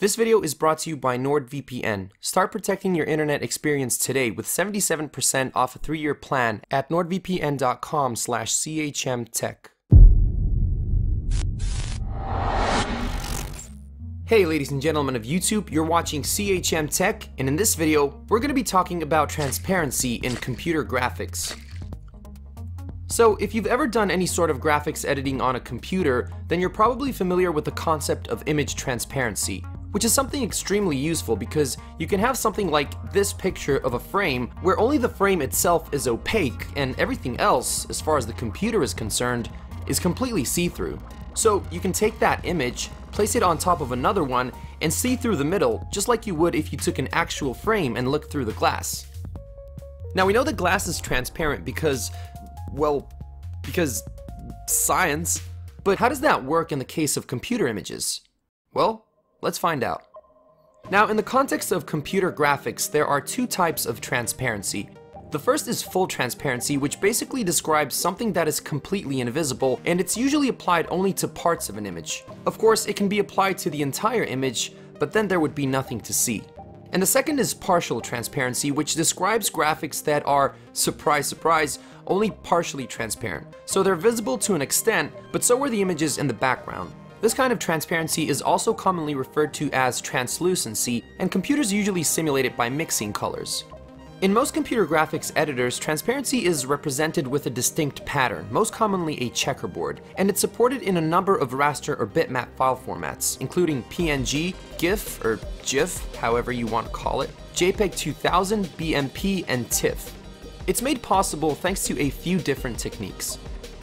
This video is brought to you by NordVPN. Start protecting your internet experience today with 77% off a 3-year plan at nordvpn.com slash chmtech. Hey ladies and gentlemen of YouTube, you're watching CHM Tech, and in this video, we're going to be talking about transparency in computer graphics. So if you've ever done any sort of graphics editing on a computer, then you're probably familiar with the concept of image transparency, which is something extremely useful because you can have something like this picture of a frame where only the frame itself is opaque and everything else, as far as the computer is concerned, is completely see-through. So you can take that image, place it on top of another one, and see through the middle just like you would if you took an actual frame and looked through the glass. Now we know that glass is transparent because, well, because science, but how does that work in the case of computer images? Well, let's find out. Now in the context of computer graphics, there are two types of transparency. The first is full transparency, which basically describes something that is completely invisible, and it's usually applied only to parts of an image. Of course, it can be applied to the entire image, but then there would be nothing to see. And the second is partial transparency, which describes graphics that are, surprise surprise, only partially transparent. So they're visible to an extent, but so are the images in the background. This kind of transparency is also commonly referred to as translucency, and computers usually simulate it by mixing colors. In most computer graphics editors, transparency is represented with a distinct pattern, most commonly a checkerboard, and it's supported in a number of raster or bitmap file formats, including PNG, GIF, or GIF, however you want to call it, JPEG 2000, BMP, and TIFF. It's made possible thanks to a few different techniques.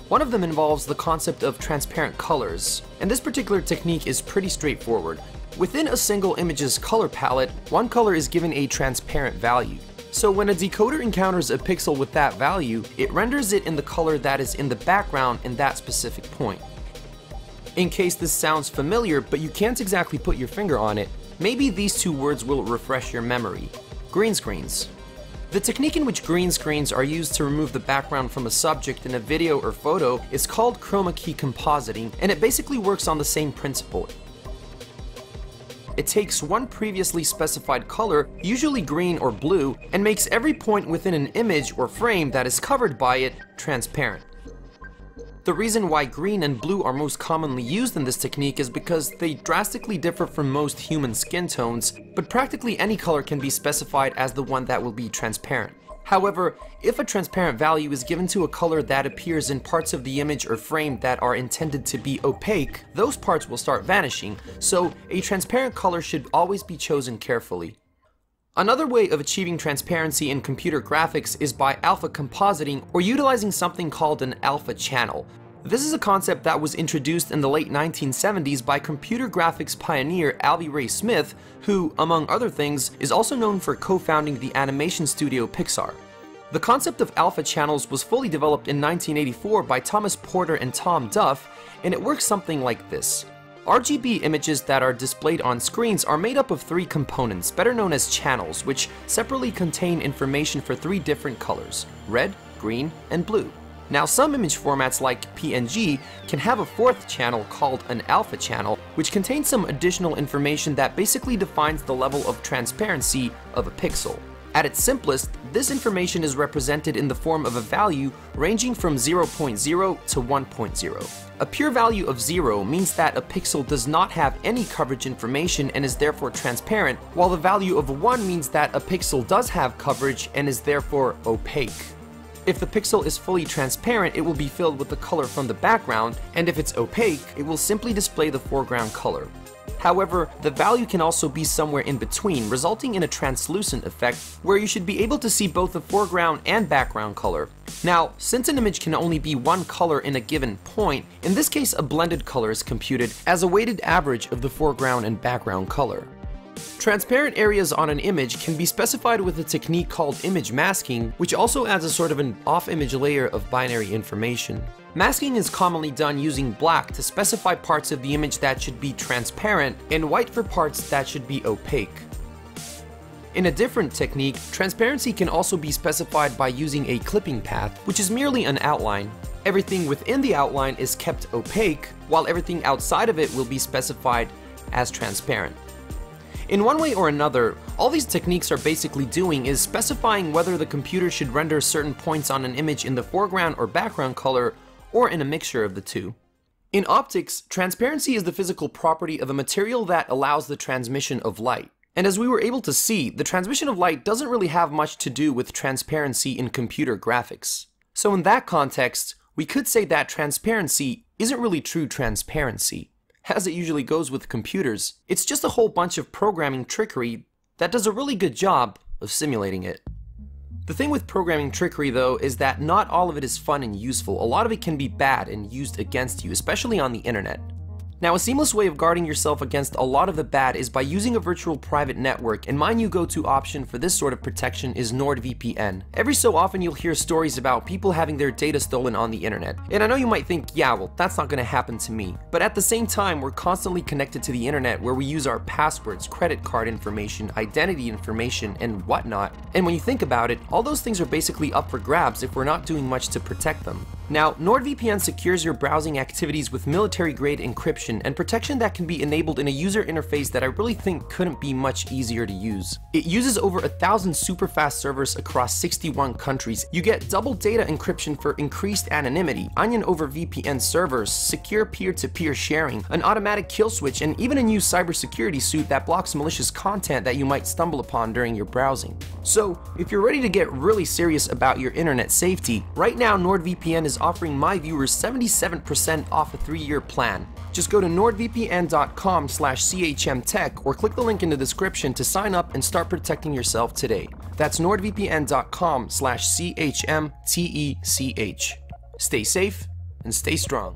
One of them involves the concept of transparent colors, and this particular technique is pretty straightforward. Within a single image's color palette, one color is given a transparent value. So when a decoder encounters a pixel with that value, it renders it in the color that is in the background in that specific point. In case this sounds familiar, but you can't exactly put your finger on it, maybe these two words will refresh your memory. Green screens. The technique in which green screens are used to remove the background from a subject in a video or photo is called chroma key compositing, and it basically works on the same principle. It takes one previously specified color, usually green or blue, and makes every point within an image or frame that is covered by it transparent. The reason why green and blue are most commonly used in this technique is because they drastically differ from most human skin tones, but practically any color can be specified as the one that will be transparent. However, if a transparent value is given to a color that appears in parts of the image or frame that are intended to be opaque, those parts will start vanishing, so a transparent color should always be chosen carefully. Another way of achieving transparency in computer graphics is by alpha compositing or utilizing something called an alpha channel. This is a concept that was introduced in the late 1970s by computer graphics pioneer Alvy Ray Smith, who, among other things, is also known for co-founding the animation studio Pixar. The concept of alpha channels was fully developed in 1984 by Thomas Porter and Tom Duff, and it works something like this. RGB images that are displayed on screens are made up of three components, better known as channels, which separately contain information for three different colors, red, green, and blue. Now some image formats like PNG can have a fourth channel called an alpha channel, which contains some additional information that basically defines the level of transparency of a pixel. At its simplest, this information is represented in the form of a value ranging from 0.0 to 1.0. A pure value of 0 means that a pixel does not have any coverage information and is therefore transparent, while the value of 1 means that a pixel does have coverage and is therefore opaque. If the pixel is fully transparent, it will be filled with the color from the background, and if it's opaque, it will simply display the foreground color. However, the value can also be somewhere in between, resulting in a translucent effect where you should be able to see both the foreground and background color. Now, since an image can only be one color in a given point, in this case a blended color is computed as a weighted average of the foreground and background color. Transparent areas on an image can be specified with a technique called image masking, which also adds a sort of an off-image layer of binary information. Masking is commonly done using black to specify parts of the image that should be transparent and white for parts that should be opaque. In a different technique, transparency can also be specified by using a clipping path, which is merely an outline. Everything within the outline is kept opaque, while everything outside of it will be specified as transparent. In one way or another, all these techniques are basically doing is specifying whether the computer should render certain points on an image in the foreground or background color, or in a mixture of the two. In optics, transparency is the physical property of a material that allows the transmission of light. And as we were able to see, the transmission of light doesn't really have much to do with transparency in computer graphics. So in that context, we could say that transparency isn't really true transparency. As it usually goes with computers, it's just a whole bunch of programming trickery that does a really good job of simulating it. The thing with programming trickery though is that not all of it is fun and useful. A lot of it can be bad and used against you, especially on the internet. Now, a seamless way of guarding yourself against a lot of the bad is by using a virtual private network, and my new go-to option for this sort of protection is NordVPN. Every so often you'll hear stories about people having their data stolen on the internet, and I know you might think, yeah, well, that's not gonna happen to me. But at the same time, we're constantly connected to the internet where we use our passwords, credit card information, identity information, and whatnot. And when you think about it, all those things are basically up for grabs if we're not doing much to protect them. Now, NordVPN secures your browsing activities with military-grade encryption and protection that can be enabled in a user interface that I really think couldn't be much easier to use. It uses over a thousand super fast servers across 61 countries. You get double data encryption for increased anonymity, onion over VPN servers, secure peer-to-peer -peer sharing, an automatic kill switch, and even a new cybersecurity suite that blocks malicious content that you might stumble upon during your browsing. So, if you're ready to get really serious about your internet safety, right now NordVPN is offering my viewers 77% off a three-year plan. Just go to nordvpn.com slash chmtech or click the link in the description to sign up and start protecting yourself today. That's nordvpn.com slash chmtech. Stay safe and stay strong.